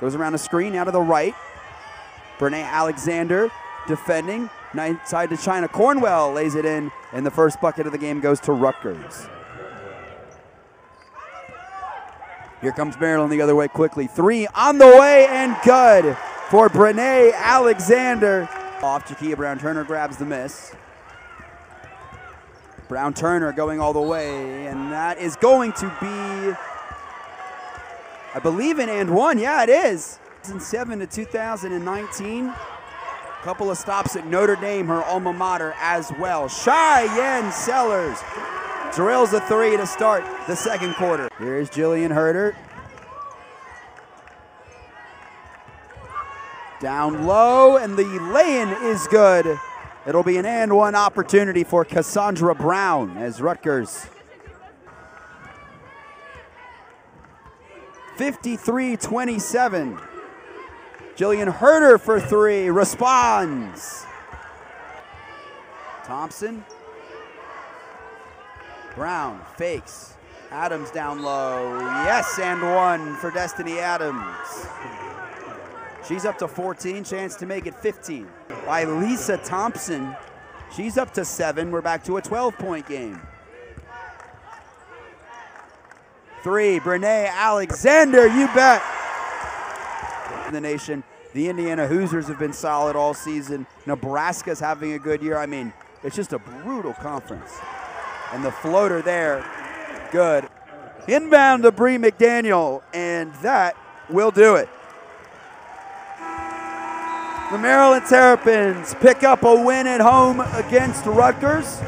Goes around a screen out of the right. Brinae Alexander defending. Night side to Chyna. Cornwell lays it in, and the first bucket of the game goes to Rutgers. Here comes Maryland the other way quickly. Three on the way and good for Brinae Alexander. Off, Jakia Brown Turner grabs the miss. Brown Turner going all the way, and that is going to be, I believe, in and one. Yeah, it is. 2007 to 2019. A Couple of stops at Notre Dame, her alma mater, as well. Shyanne Sellers drills a three to start the second quarter. Here's Jillian Herder. Down low, and the lay-in is good. It'll be an and one opportunity for Cassandra Brown as Rutgers. 53 27. Jillian Herder for three responds. Thompson. Brown fakes. Adams down low. Yes, and one for Destiny Adams. She's up to 14, chance to make it 15. By Lisa Thompson. She's up to seven. We're back to a 12 point game. Three, Brinae Alexander, you bet. In the nation, the Indiana Hoosiers have been solid all season. Nebraska's having a good year. I mean, it's just a brutal conference. And the floater there, good. Inbound to Bri McDaniel, and that will do it. The Maryland Terrapins pick up a win at home against Rutgers.